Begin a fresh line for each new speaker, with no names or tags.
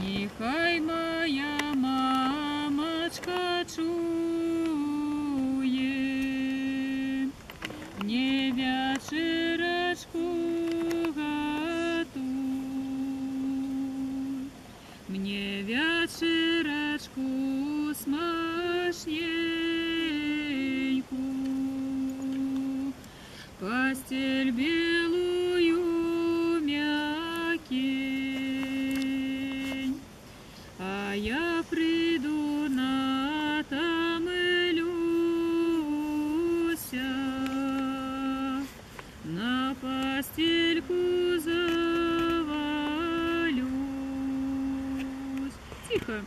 Нехай моя мамочка чує, мне вечерочку готуй, мне вечерочку смачненьку, постель белая приду на там натомлюся, на постельку завалюсь. Тихо.